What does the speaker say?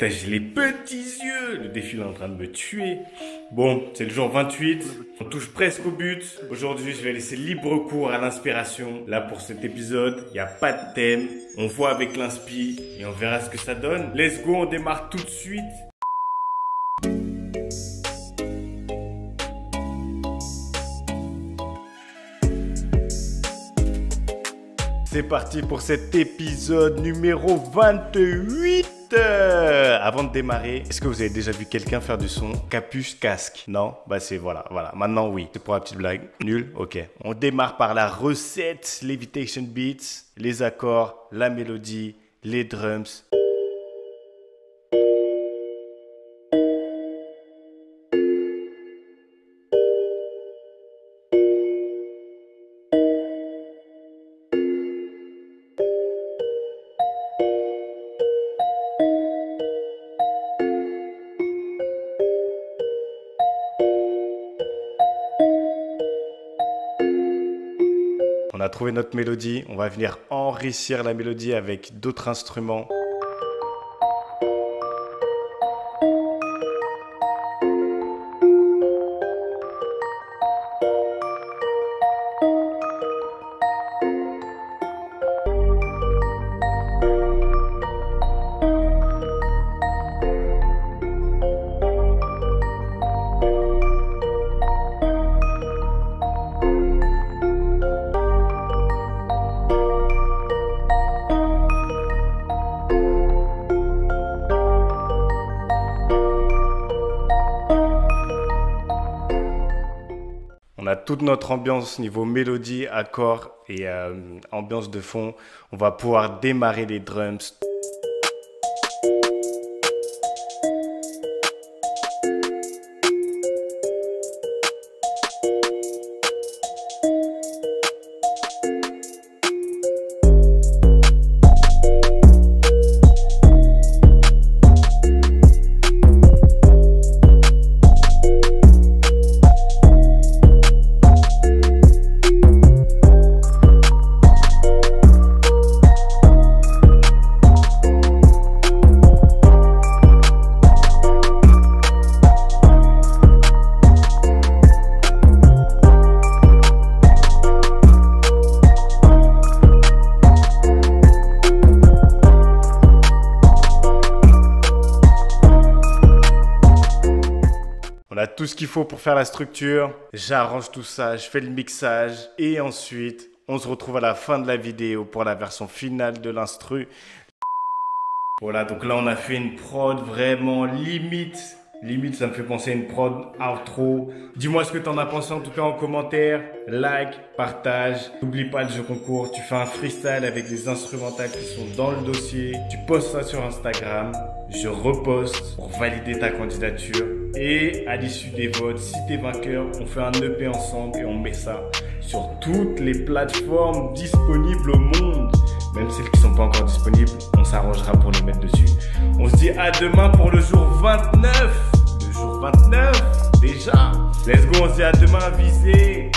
J'ai les petits yeux. Le défilé est en train de me tuer. Bon, c'est le jour 28. On touche presque au but. Aujourd'hui, je vais laisser libre cours à l'inspiration. Là, pour cet épisode, il n'y a pas de thème. On voit avec l'inspi et on verra ce que ça donne. Let's go, on démarre tout de suite. C'est parti pour cet épisode numéro 28 avant de démarrer, est-ce que vous avez déjà vu quelqu'un faire du son capuche casque? Non? Bah c'est voilà, voilà. Maintenant oui, c'est pour la petite blague. Nul? Ok. On démarre par la recette Levitation Beats, les accords, la mélodie, les drums. On a trouvé notre mélodie, on va venir enrichir la mélodie avec d'autres instruments. Toute notre ambiance niveau mélodie, accord et euh, ambiance de fond. On va pouvoir démarrer les drums. Tout ce qu'il faut pour faire la structure. J'arrange tout ça, je fais le mixage et ensuite on se retrouve à la fin de la vidéo pour la version finale de l'instru. Voilà, donc là on a fait une prod vraiment limite. Limite, ça me fait penser à une prod outro. Dis-moi ce que t'en as pensé en tout cas en commentaire. Like, partage. N'oublie pas le jeu concours. Tu fais un freestyle avec des instrumentales qui sont dans le dossier. Tu postes ça sur Instagram. Je reposte pour valider ta candidature. Et à l'issue des votes, si t'es vainqueur, on fait un EP ensemble et on met ça sur toutes les plateformes disponibles au monde. Même celles qui sont pas encore disponibles, on s'arrangera pour les mettre dessus. On se dit à demain pour le jour 29. Le jour 29, déjà. Let's go, on se dit à demain, visez.